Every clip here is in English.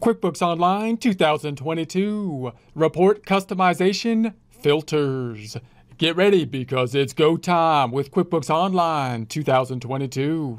QuickBooks Online 2022 Report Customization Filters. Get ready because it's go time with QuickBooks Online 2022.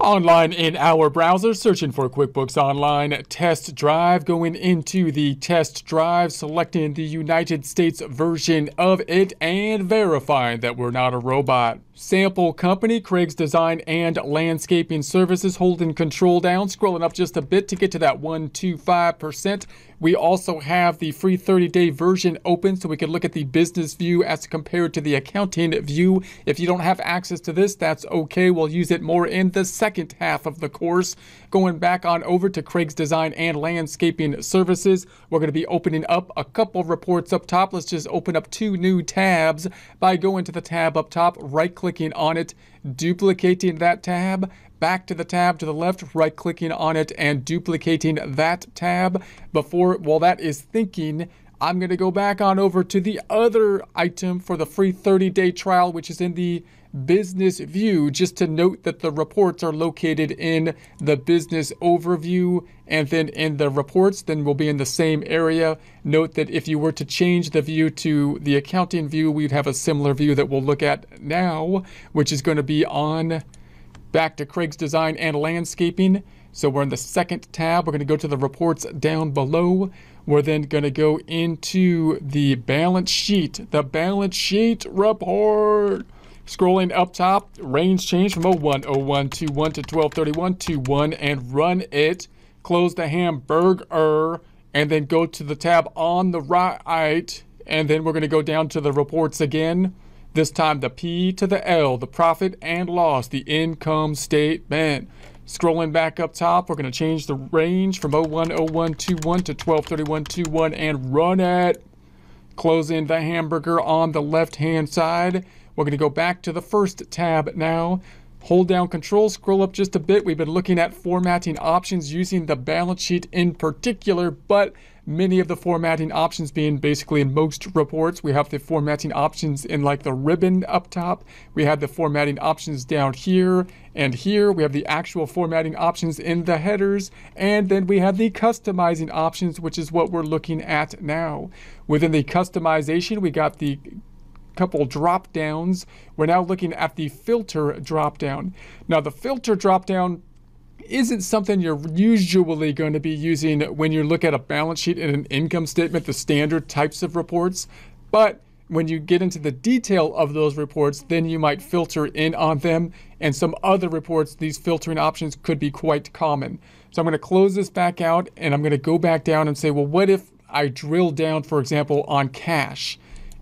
Online in our browser, searching for QuickBooks Online Test Drive, going into the test drive, selecting the United States version of it, and verifying that we're not a robot. Sample company, Craig's Design and Landscaping Services, holding control down, scrolling up just a bit to get to that 125%. We also have the free 30 day version open so we can look at the business view as compared to the accounting view. If you don't have access to this, that's okay. We'll use it more in the second half of the course. Going back on over to Craig's Design and Landscaping Services, we're going to be opening up a couple reports up top. Let's just open up two new tabs by going to the tab up top, right clicking on it, duplicating that tab, back to the tab to the left, right clicking on it and duplicating that tab. Before, while that is thinking, I'm going to go back on over to the other item for the free 30 day trial, which is in the business view, just to note that the reports are located in the business overview and then in the reports, then we'll be in the same area. Note that if you were to change the view to the accounting view, we'd have a similar view that we'll look at now, which is going to be on back to Craig's Design and Landscaping. So we're in the second tab. We're going to go to the reports down below. We're then going to go into the balance sheet, the balance sheet report. Scrolling up top, range change from 010121 to 1231 to 1 and run it. Close the hamburger and then go to the tab on the right. And then we're going to go down to the reports again. This time the P to the L, the profit and loss, the income statement. Scrolling back up top, we're going to change the range from 010121 to 123121 and run it. Closing the hamburger on the left hand side. We're going to go back to the first tab now. Hold down control, scroll up just a bit. We've been looking at formatting options using the balance sheet in particular, but many of the formatting options being basically in most reports. We have the formatting options in like the ribbon up top. We have the formatting options down here and here. We have the actual formatting options in the headers. And then we have the customizing options, which is what we're looking at now. Within the customization, we got the couple drop downs. We're now looking at the filter drop down. Now the filter drop down isn't something you're usually going to be using when you look at a balance sheet and an income statement, the standard types of reports. But when you get into the detail of those reports, then you might filter in on them. And some other reports, these filtering options could be quite common. So I'm going to close this back out and I'm going to go back down and say, well, what if I drill down, for example, on cash?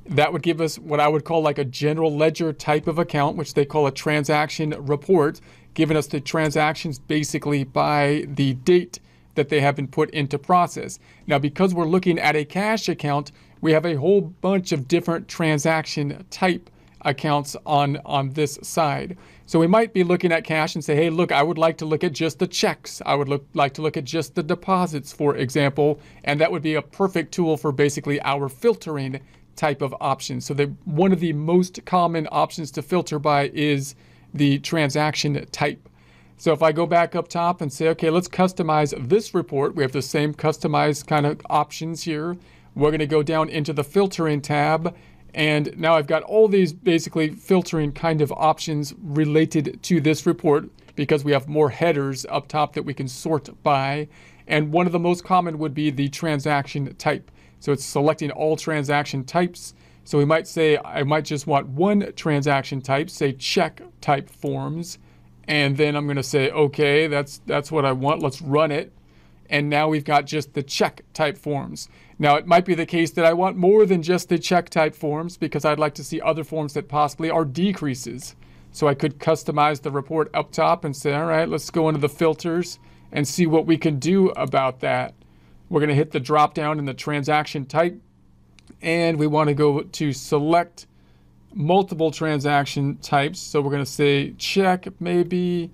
That would give us what I would call like a general ledger type of account, which they call a transaction report, giving us the transactions basically by the date that they have been put into process. Now, because we're looking at a cash account, we have a whole bunch of different transaction type accounts on, on this side. So we might be looking at cash and say, hey, look, I would like to look at just the checks. I would look, like to look at just the deposits, for example. And that would be a perfect tool for basically our filtering type of option. So the one of the most common options to filter by is the transaction type. So if I go back up top and say, okay, let's customize this report, we have the same customized kind of options here. We're going to go down into the filtering tab. And now I've got all these basically filtering kind of options related to this report because we have more headers up top that we can sort by. And one of the most common would be the transaction type. So it's selecting all transaction types. So we might say, I might just want one transaction type, say check type forms. And then I'm going to say, okay, that's, that's what I want. Let's run it. And now we've got just the check type forms. Now it might be the case that I want more than just the check type forms because I'd like to see other forms that possibly are decreases. So I could customize the report up top and say, all right, let's go into the filters and see what we can do about that. We're going to hit the drop down in the transaction type and we want to go to select multiple transaction types. So we're going to say check maybe,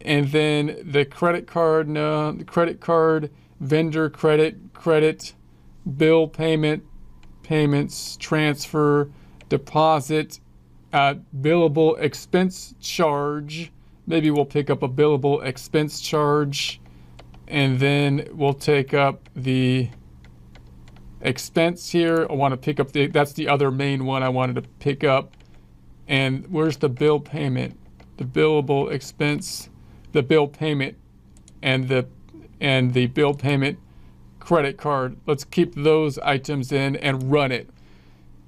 and then the credit card, no, the credit card, vendor credit, credit, bill payment, payments, transfer, deposit, uh, billable expense charge. Maybe we'll pick up a billable expense charge And then we'll take up the expense here. I want to pick up the, that's the other main one I wanted to pick up. And where's the bill payment? The billable expense, the bill payment, and the and the bill payment credit card. Let's keep those items in and run it.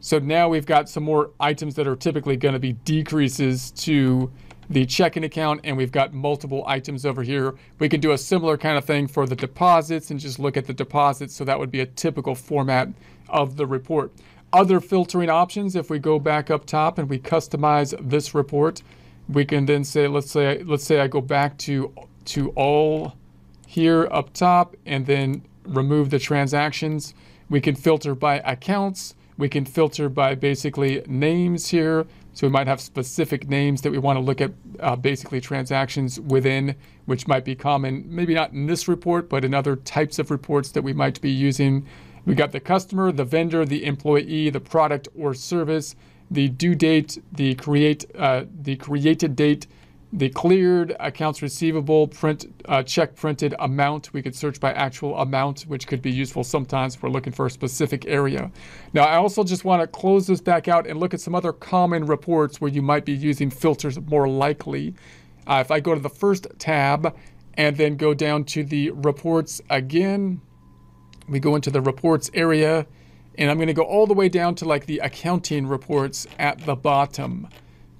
So now we've got some more items that are typically going to be decreases to the checking account and we've got multiple items over here. We can do a similar kind of thing for the deposits and just look at the deposits. So that would be a typical format of the report. Other filtering options, if we go back up top and we customize this report, we can then say, let's say, let's say I go back to, to all here up top and then remove the transactions. We can filter by accounts we can filter by basically names here. So we might have specific names that we want to look at uh, basically transactions within, which might be common, maybe not in this report, but in other types of reports that we might be using. We got the customer, the vendor, the employee, the product or service, the due date, the create, uh, the created date, the cleared accounts receivable print uh, check printed amount. We could search by actual amount which could be useful sometimes if we're looking for a specific area. Now i also just want to close this back out and look at some other common reports where you might be using filters more likely. Uh, if i go to the first tab and then go down to the reports again we go into the reports area and i'm going to go all the way down to like the accounting reports at the bottom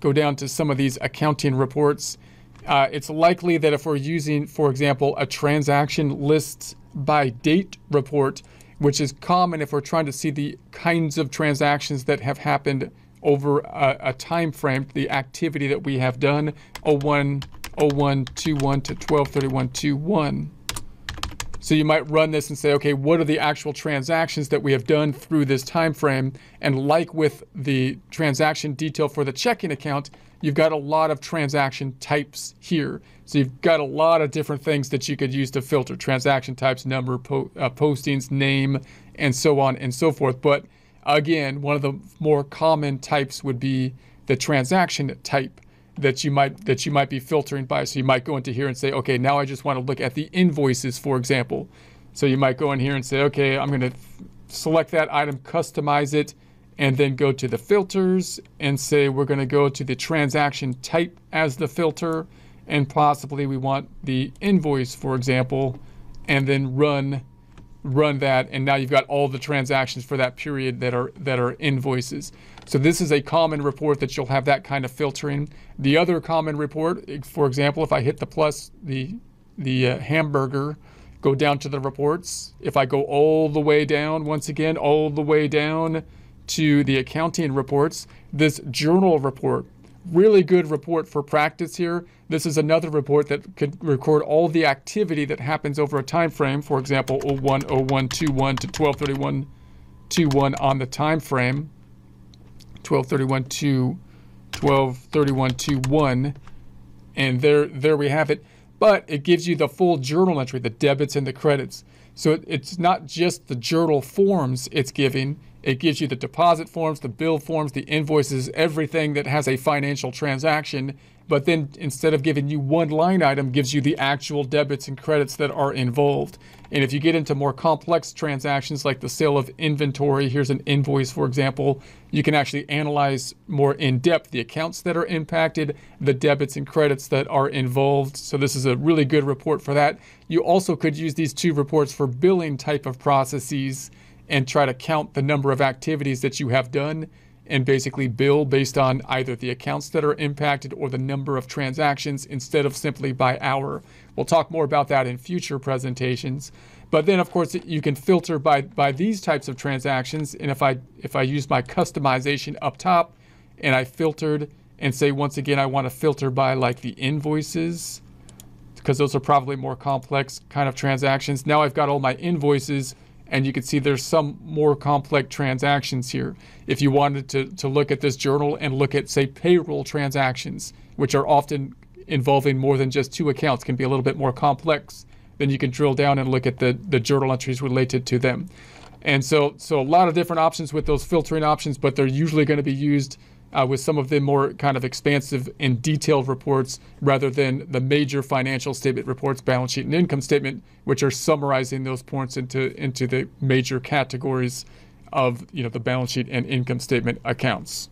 go down to some of these accounting reports, uh, it's likely that if we're using, for example, a transaction list by date report, which is common if we're trying to see the kinds of transactions that have happened over a, a time frame, the activity that we have done, 01, 01, 21 to 12, 31, 21. So you might run this and say, okay, what are the actual transactions that we have done through this time frame? And like with the transaction detail for the checking account, you've got a lot of transaction types here. So you've got a lot of different things that you could use to filter transaction types, number, po uh, postings, name, and so on and so forth. But again, one of the more common types would be the transaction type that you might that you might be filtering by. So you might go into here and say, okay, now I just want to look at the invoices, for example. So you might go in here and say, okay, I'm going to select that item, customize it, and then go to the filters and say we're going to go to the transaction type as the filter, and possibly we want the invoice, for example, and then run run that, and now you've got all the transactions for that period that are that are invoices. So this is a common report that you'll have that kind of filtering. The other common report, for example, if I hit the plus, the the uh, hamburger, go down to the reports. If I go all the way down, once again, all the way down to the accounting reports, this journal report really good report for practice here. This is another report that could record all the activity that happens over a time frame. For example, 01, 01, 21 to 1231, 21 on the time frame. 1231 to 1231 21. And there, there we have it. But it gives you the full journal entry, the debits and the credits. So it, it's not just the journal forms it's giving, it gives you the deposit forms, the bill forms, the invoices, everything that has a financial transaction. But then instead of giving you one line item, gives you the actual debits and credits that are involved. And if you get into more complex transactions like the sale of inventory, here's an invoice, for example, you can actually analyze more in depth the accounts that are impacted, the debits and credits that are involved. So this is a really good report for that. You also could use these two reports for billing type of processes and try to count the number of activities that you have done and basically bill based on either the accounts that are impacted or the number of transactions instead of simply by hour. We'll talk more about that in future presentations. But then of course you can filter by by these types of transactions and if I if I use my customization up top and I filtered and say once again I want to filter by like the invoices because those are probably more complex kind of transactions. Now I've got all my invoices and you can see there's some more complex transactions here. If you wanted to, to look at this journal and look at, say, payroll transactions, which are often involving more than just two accounts, can be a little bit more complex, then you can drill down and look at the, the journal entries related to them. And so, so a lot of different options with those filtering options, but they're usually going to be used uh, with some of the more kind of expansive and detailed reports rather than the major financial statement reports, balance sheet and income statement, which are summarizing those points into into the major categories of you know the balance sheet and income statement accounts.